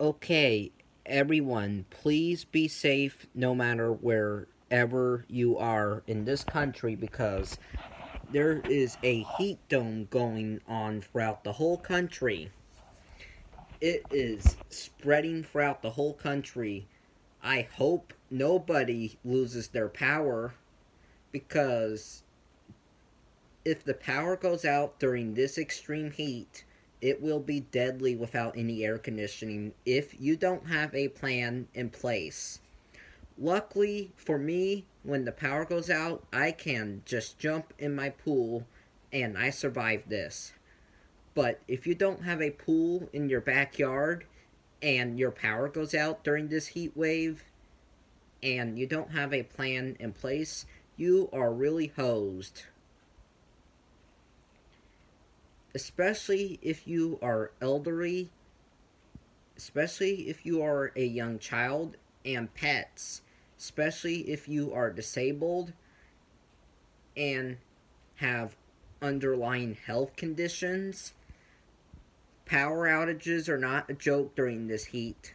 Okay, everyone, please be safe no matter wherever you are in this country because there is a heat dome going on throughout the whole country. It is spreading throughout the whole country. I hope nobody loses their power because if the power goes out during this extreme heat, it will be deadly without any air conditioning if you don't have a plan in place. Luckily for me, when the power goes out, I can just jump in my pool and I survive this. But if you don't have a pool in your backyard and your power goes out during this heat wave and you don't have a plan in place, you are really hosed especially if you are elderly, especially if you are a young child, and pets, especially if you are disabled and have underlying health conditions. Power outages are not a joke during this heat.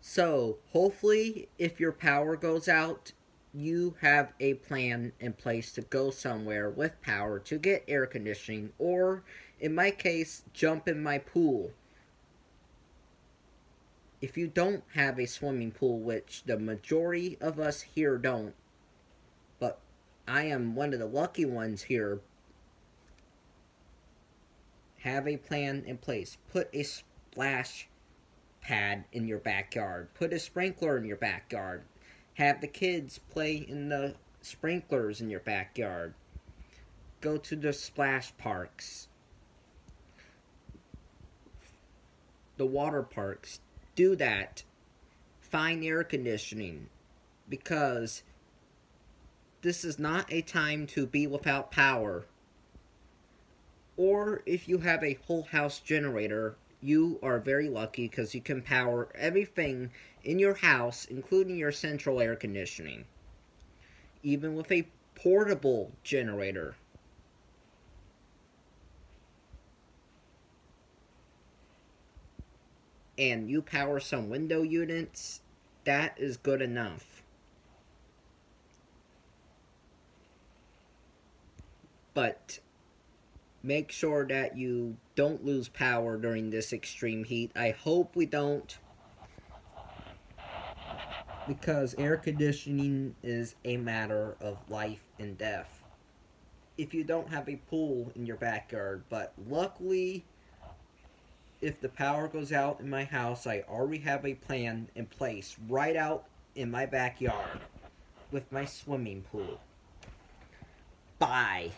So, hopefully, if your power goes out you have a plan in place to go somewhere with power to get air conditioning, or in my case, jump in my pool. If you don't have a swimming pool, which the majority of us here don't, but I am one of the lucky ones here, have a plan in place. Put a splash pad in your backyard. Put a sprinkler in your backyard have the kids play in the sprinklers in your backyard. Go to the splash parks. The water parks. Do that. Find air conditioning. Because this is not a time to be without power. Or if you have a whole house generator, you are very lucky because you can power everything in your house, including your central air conditioning, even with a portable generator. And you power some window units, that is good enough. But make sure that you don't lose power during this extreme heat. I hope we don't. Because air conditioning is a matter of life and death. If you don't have a pool in your backyard, but luckily, if the power goes out in my house, I already have a plan in place right out in my backyard with my swimming pool. Bye.